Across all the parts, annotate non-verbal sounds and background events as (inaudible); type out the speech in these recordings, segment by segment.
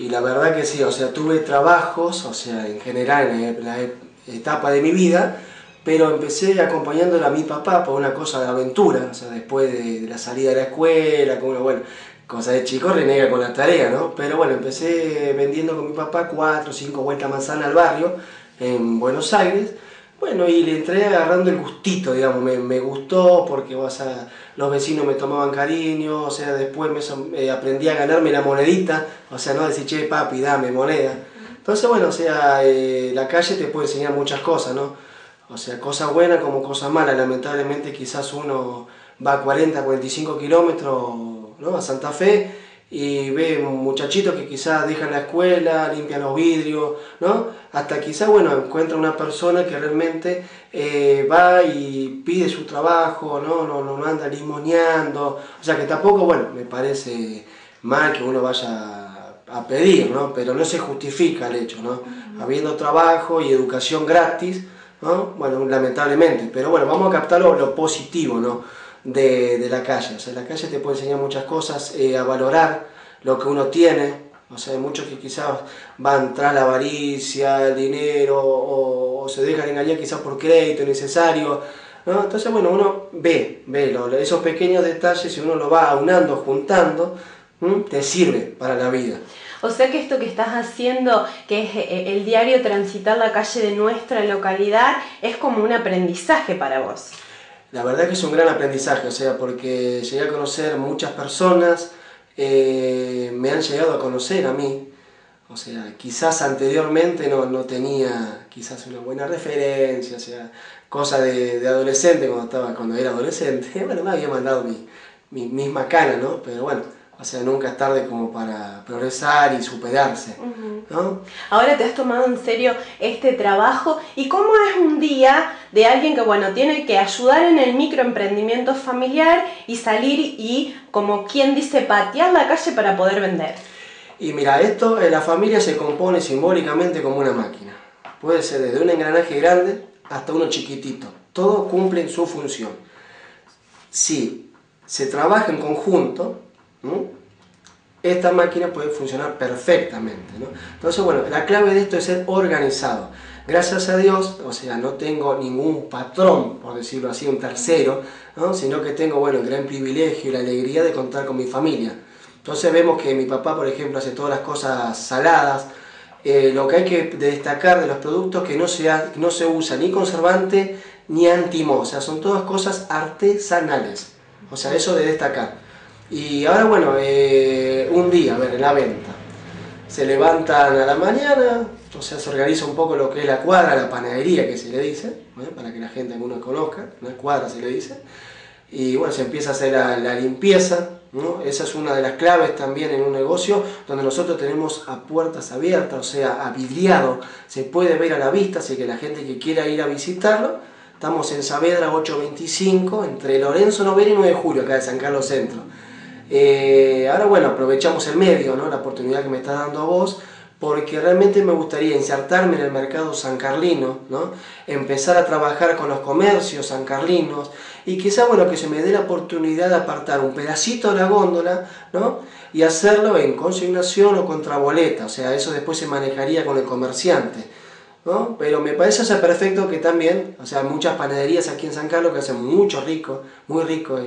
Y la verdad que sí, o sea, tuve trabajos, o sea, en general en la, etapa de mi vida, pero empecé acompañándole a mi papá por una cosa de aventura, o sea, después de, la salida de la escuela, como bueno, cosa de chico renega con la tarea, ¿no? Pero bueno, empecé vendiendo con mi papá cuatro o cinco vueltas manzana al barrio en Buenos Aires, bueno, y le entré agarrando el gustito, digamos, me, me gustó porque vas a, los vecinos me tomaban cariño, o sea, después me, eh, aprendí a ganarme la monedita, o sea, no decir, che, papi, dame moneda. Entonces, bueno, o sea, eh, la calle te puede enseñar muchas cosas, ¿no? O sea, cosas buenas como cosas malas. Lamentablemente quizás uno va a 40, 45 kilómetros ¿no? a Santa Fe y ve muchachitos que quizás dejan la escuela, limpian los vidrios, ¿no? Hasta quizás, bueno, encuentra una persona que realmente eh, va y pide su trabajo, ¿no? No, no, anda limoneando, o sea que tampoco, bueno, me parece mal que uno vaya a pedir, ¿no? Pero no se justifica el hecho, ¿no? Habiendo trabajo y educación gratis, ¿no? Bueno, lamentablemente, pero bueno, vamos a captar lo, positivo, ¿no? De, la calle. O sea, la calle te puede enseñar muchas cosas, eh, a valorar lo que uno tiene. O sea, hay muchos que quizás van tras la avaricia, el dinero, o, se dejan engañar quizás por crédito necesario. ¿no? Entonces, bueno, uno ve, ve esos pequeños detalles y uno lo va aunando, juntando, te sirve para la vida. O sea que esto que estás haciendo, que es eh, el diario transitar la calle de nuestra localidad, es como un aprendizaje para vos. La verdad que es un gran aprendizaje, o sea, porque llegué a conocer muchas personas, eh, me han llegado a conocer a mí, o sea, quizás anteriormente no, no tenía quizás una buena referencia, o sea, cosa de, adolescente cuando, estaba, cuando era adolescente, (laughs) bueno, me había mandado mi, mi misma cana, ¿no? Pero bueno, o sea, nunca es tarde como para progresar y superarse. ¿no? Ahora te has tomado en serio este trabajo. ¿Y cómo es un día de alguien que, bueno, tiene que ayudar en el microemprendimiento familiar y salir y, como quien dice, patear la calle para poder vender? Y mira, esto en la familia se compone simbólicamente como una máquina. Puede ser desde un engranaje grande hasta uno chiquitito. Todos cumplen su función. Si se trabaja en conjunto, esta máquina puede funcionar perfectamente. Entonces, bueno, la clave de esto es ser organizado. Gracias a Dios, o sea, no tengo ningún patrón, por decirlo así, un tercero, sino que tengo, bueno, el gran privilegio y la alegría de contar con mi familia. Entonces vemos que mi papá, por ejemplo, hace todas las cosas saladas. Eh, lo que hay que destacar de los productos que no se, no se usa ni conservante ni antimo, o sea, son todas cosas artesanales. O sea, eso de destacar. Y ahora, bueno, eh, un día, a ver, en la venta. Se levantan a la mañana, o sea, se organiza un poco lo que es la cuadra, la panadería que se le dice, ¿eh? para que la gente alguna conozca, una cuadra se le dice. Y bueno, se empieza a hacer la, limpieza. Esa es una de las claves también en un negocio donde nosotros tenemos a puertas abiertas, o sea, a vidriado, se puede ver a la vista, así que la gente que quiera ir a visitarlo, estamos en Saavedra 825, entre Lorenzo Novera y 9 de Julio, acá de San Carlos Centro. Eh, ahora bueno, aprovechamos el medio, ¿no? la oportunidad que me está dando a vos, porque realmente me gustaría insertarme en el mercado sancarlino, ¿no? empezar a trabajar con los comercios sancarlinos y quizá bueno, que se me dé la oportunidad de apartar un pedacito de la góndola ¿no? y hacerlo en consignación o contra boleta, o sea, eso después se manejaría con el comerciante. ¿no? Pero me parece perfecto que también, o sea, muchas panaderías aquí en San Carlos que hacen mucho rico, muy rico,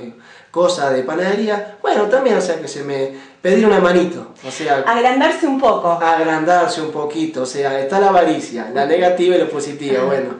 cosa de panadería, bueno, también, o sea, que se me pedir una manito, o sea... Agrandarse un poco. Agrandarse un poquito, o sea, está la avaricia, la negativa y la positiva, bueno.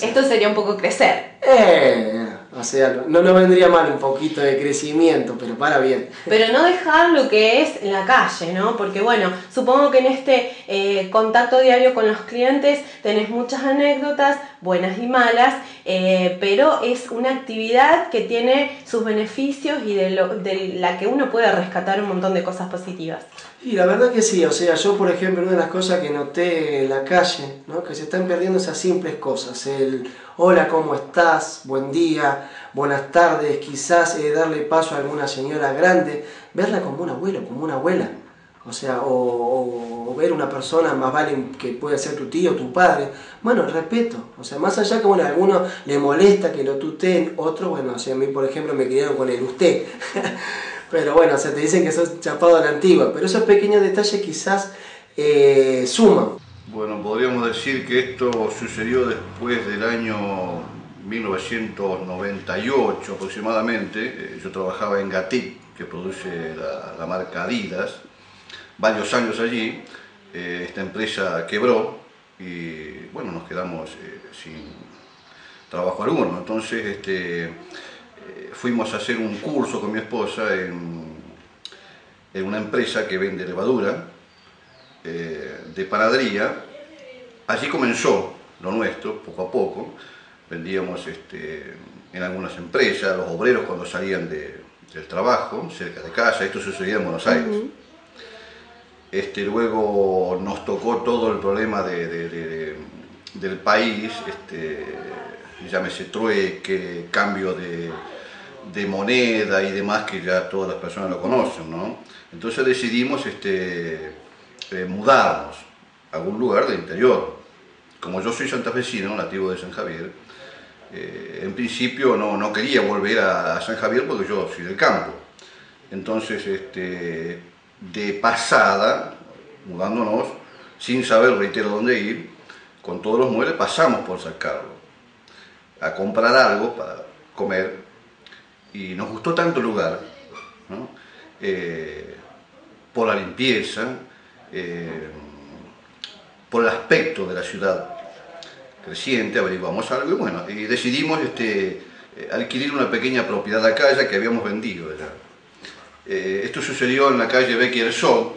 Esto sería un poco crecer. Eh, o sea, no nos vendría mal un poquito de crecimiento, pero para bien. Pero no dejar lo que es la calle, ¿no? Porque bueno, supongo que en este eh, contacto diario con los clientes tenés muchas anécdotas, buenas y malas, eh, pero es una actividad que tiene sus beneficios y de, lo, de la que uno puede rescatar un montón de cosas positivas. Y la verdad que sí, o sea, yo por ejemplo, una de las cosas que noté en la calle, ¿no? que se están perdiendo esas simples cosas, el hola, ¿cómo estás? Buen día, buenas tardes, quizás eh, darle paso a alguna señora grande, verla como un abuelo, como una abuela, o sea, o, ver una persona más vale que puede ser tu tío, tu padre, bueno, respeto, o sea, más allá que bueno, a alguno le molesta que lo tuteen, otro, bueno, o sea, a mí por ejemplo me criaron con el usted. (laughs) Pero bueno, o sea, te dicen que sos chapado a la antigua, pero esos pequeños detalles quizás eh, suman. Bueno, podríamos decir que esto sucedió después del año 1998 aproximadamente. Eh, yo trabajaba en Gatit, que produce la, marca Adidas, varios años allí. Eh, esta empresa quebró y bueno, nos quedamos sin trabajo alguno. Entonces este, fuimos a hacer un curso con mi esposa en, una empresa que vende levadura eh, de panadería. Allí comenzó lo nuestro, poco a poco. Vendíamos este, en algunas empresas, los obreros cuando salían del trabajo, cerca de casa, esto sucedía en Buenos Aires. Este, luego nos tocó todo el problema del país, este, llámese trueque, cambio de, moneda y demás que ya todas las personas lo conocen, Entonces decidimos este, eh, mudarnos a algún lugar del interior. Como yo soy santafesino, nativo de San Javier, eh, en principio no, quería volver a, San Javier porque yo soy del campo. Entonces, de pasada, mudándonos, sin saber, reitero, dónde ir, con todos los muebles pasamos por San a comprar algo para comer y nos gustó tanto el lugar, eh, por la limpieza, eh, por el aspecto de la ciudad creciente, averiguamos algo y bueno, y decidimos este, eh, adquirir una pequeña propiedad acá ya que habíamos vendido eh, esto sucedió en la calle Becky Sol,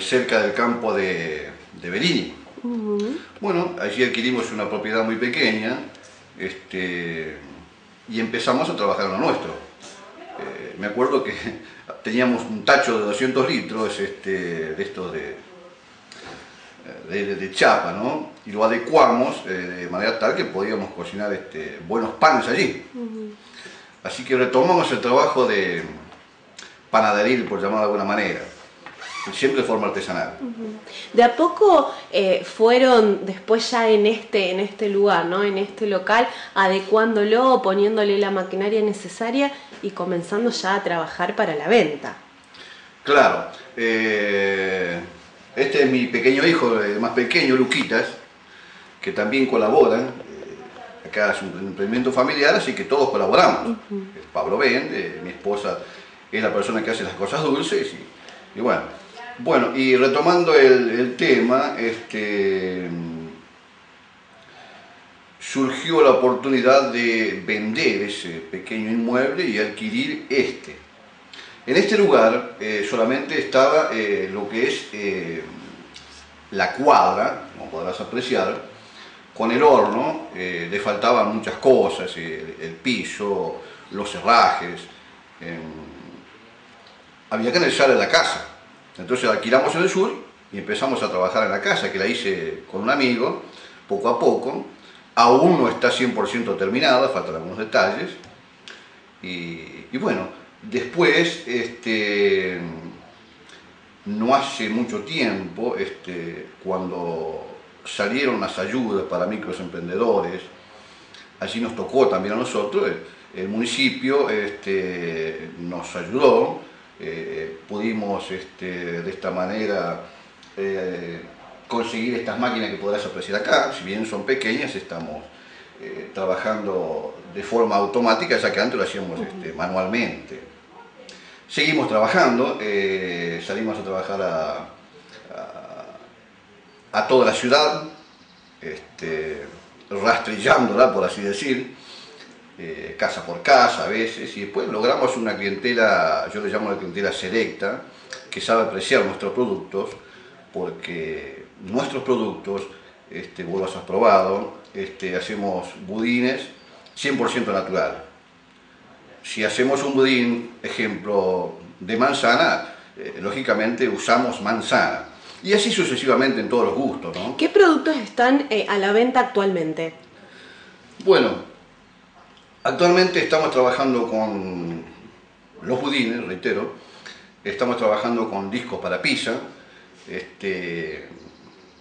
cerca del campo de, de Berini. Bueno, allí adquirimos una propiedad muy pequeña este, y empezamos a trabajar en lo nuestro. me acuerdo que (laughs) teníamos un tacho de 200 litros este, de esto de, de, chapa, ¿no? Y lo adecuamos eh, de manera tal que podíamos cocinar este, buenos panes allí. Así que retomamos el trabajo de panaderil, por llamarlo de alguna manera siempre de forma artesanal. De a poco eh, fueron después ya en este, en este lugar, ¿no? en este local, adecuándolo, poniéndole la maquinaria necesaria y comenzando ya a trabajar para la venta. Claro. Eh, este es mi pequeño hijo, el más pequeño, Luquitas, que también colaboran. Acá es un emprendimiento familiar, así que todos colaboramos. Pablo vende, mi esposa es la persona que hace las cosas dulces y, y bueno, bueno, y retomando el, tema, este, surgió la oportunidad de vender ese pequeño inmueble y adquirir este. En este lugar eh, solamente estaba eh, lo que es eh, la cuadra, como podrás apreciar, con el horno, le faltaban muchas cosas, el, piso, los cerrajes, em, había que analizar la casa entonces alquilamos en el sur y empezamos a trabajar en la casa, que la hice con un amigo, poco a poco. Aún no está 100% terminada, faltan algunos detalles. Y, bueno, después, este, no hace mucho tiempo, este, cuando salieron las ayudas para microemprendedores, allí nos tocó también a nosotros, el, municipio este, nos ayudó eh, pudimos este, de esta manera eh, conseguir estas máquinas que podrás apreciar acá, si bien son pequeñas, estamos eh, trabajando de forma automática, ya que antes lo hacíamos este, manualmente. Seguimos trabajando, salimos a trabajar a, a, toda la ciudad, este, rastrillándola, por así decir, eh, casa por casa a veces, y después logramos una clientela, yo le llamo la clientela selecta, que sabe apreciar nuestros productos, porque nuestros productos, este, vos los has probado, este, hacemos budines 100% natural. Si hacemos un budín, ejemplo, de manzana, eh, lógicamente usamos manzana. Y así sucesivamente en todos los gustos. ¿Qué productos están eh, a la venta actualmente? Bueno, Actualmente estamos trabajando con los budines, reitero, estamos trabajando con discos para pizza, este,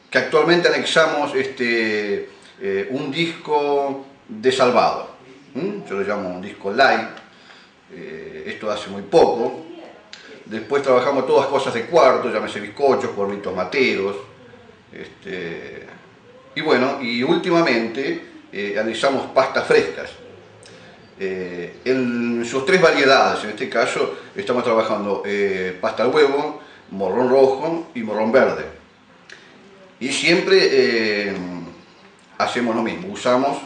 que actualmente anexamos este, eh, un disco de salvado, yo lo llamo un disco light, eh, esto hace muy poco. Después trabajamos todas cosas de cuarto, llámese bizcochos, cuernitos materos. Este, y bueno, y últimamente eh, analizamos pastas frescas. Eh, en sus tres variedades, en este caso estamos trabajando pasta al huevo, morrón rojo y morrón verde. Y siempre hacemos lo mismo, usamos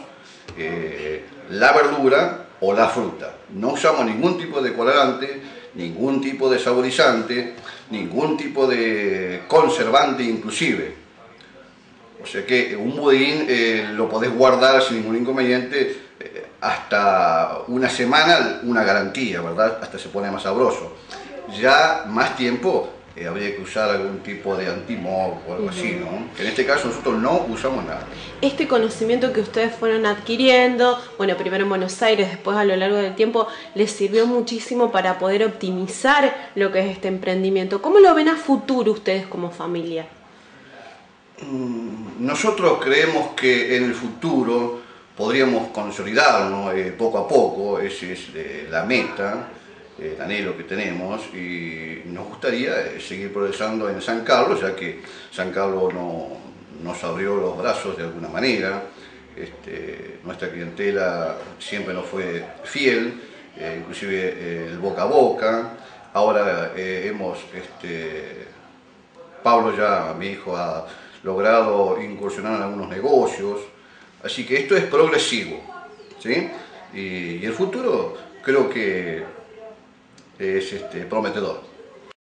la verdura o la fruta. No usamos ningún tipo de colorante, ningún tipo de saborizante, ningún tipo de conservante inclusive. O sea que un budín eh, lo podés guardar sin ningún inconveniente eh, hasta una semana, una garantía, ¿verdad? Hasta se pone más sabroso. Ya más tiempo eh, habría que usar algún tipo de antimog o algo así, ¿no? en este caso nosotros no usamos nada. Este conocimiento que ustedes fueron adquiriendo, bueno, primero en Buenos Aires, después a lo largo del tiempo, les sirvió muchísimo para poder optimizar lo que es este emprendimiento. ¿Cómo lo ven a futuro ustedes como familia? Mm, nosotros creemos que en el futuro podríamos consolidarnos eh, poco a poco, esa es eh, la meta anhelo que tenemos y nos gustaría eh, seguir progresando en San Carlos, ya que San Carlos no, nos abrió los brazos de alguna manera, este, nuestra clientela siempre nos fue fiel, eh, inclusive eh, el boca a boca, ahora hemos, este, Pablo ya, mi hijo, ha logrado incursionar en algunos negocios, así que esto es progresivo, ¿sí? y el futuro creo que es este, prometedor.